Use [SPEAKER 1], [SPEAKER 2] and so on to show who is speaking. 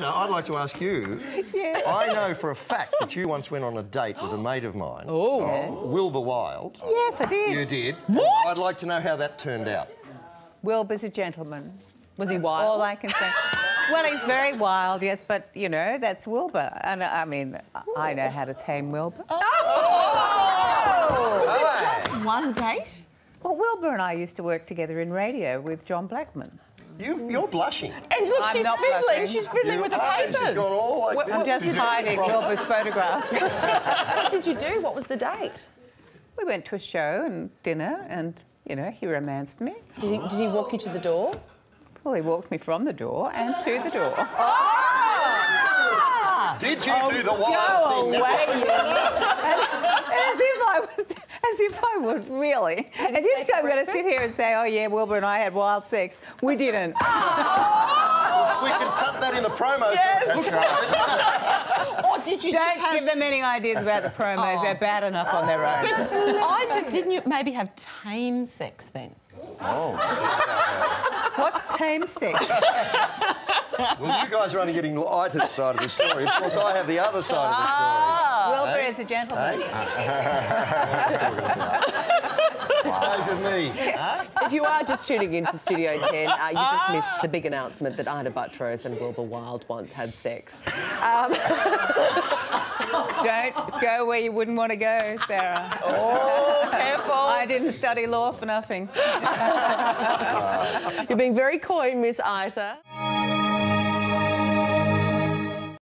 [SPEAKER 1] Ita, I'd like to ask you.
[SPEAKER 2] Yeah.
[SPEAKER 1] I know for a fact that you once went on a date with a mate of mine. Oh. oh. Uh, Wilbur Wilde.
[SPEAKER 2] Yes, I did.
[SPEAKER 1] You did.
[SPEAKER 3] What?
[SPEAKER 1] I'd like to know how that turned out.
[SPEAKER 2] Wilbur's a gentleman.
[SPEAKER 3] Was he wild?
[SPEAKER 2] All I can say. Well, he's very wild, yes, but you know that's Wilbur, and I mean, I know how to tame Wilbur. Oh!
[SPEAKER 3] Just one date?
[SPEAKER 2] Well, Wilbur and I used to work together in radio with John Blackman.
[SPEAKER 1] You, you're blushing.
[SPEAKER 3] And look,
[SPEAKER 2] I'm
[SPEAKER 3] she's
[SPEAKER 2] not
[SPEAKER 3] fiddling.
[SPEAKER 2] blushing.
[SPEAKER 3] She's fiddling
[SPEAKER 1] You
[SPEAKER 3] with the
[SPEAKER 1] are.
[SPEAKER 3] papers.
[SPEAKER 1] She's gone all like this.
[SPEAKER 2] I'm just
[SPEAKER 1] She's
[SPEAKER 2] hiding Wilbur's photograph.
[SPEAKER 4] What did you do? What was the date?
[SPEAKER 2] we went to a show and dinner, and you know he romanced me.
[SPEAKER 4] Did he, did he walk you to the door?
[SPEAKER 2] Well, he walked me from the door and to the door. Oh! Ah!
[SPEAKER 1] Did you do the
[SPEAKER 2] Go
[SPEAKER 1] wild thing?
[SPEAKER 2] away, you. as, as if I was, as if I would really. As
[SPEAKER 4] stay
[SPEAKER 2] if
[SPEAKER 4] for
[SPEAKER 2] I'm going to sit here and say, oh yeah, Wilbur and I had wild sex. We didn't.
[SPEAKER 1] We can cut that in the promo.
[SPEAKER 3] Or did you
[SPEAKER 2] Don't
[SPEAKER 3] have...
[SPEAKER 2] give them any ideas about the promos. Oh. They're bad enough on their own.
[SPEAKER 3] Ita, didn't you maybe have tame sex then? Oh.
[SPEAKER 2] What's tame sex?
[SPEAKER 1] Well, you guys are only getting Ita's side of the story. Of course, I have the other side of the story.
[SPEAKER 2] Wilbur is a gentleman.
[SPEAKER 1] Stays with me.
[SPEAKER 4] If you are just tuning into Studio 10, uh, you just missed the big announcement that Ita Buttrose and Wilbur Wilde once had sex.
[SPEAKER 2] Don't go where you wouldn't want to go, Sarah.
[SPEAKER 3] Oh, careful.
[SPEAKER 2] I didn't study law for nothing.
[SPEAKER 4] You're being very coy, Miss Ita.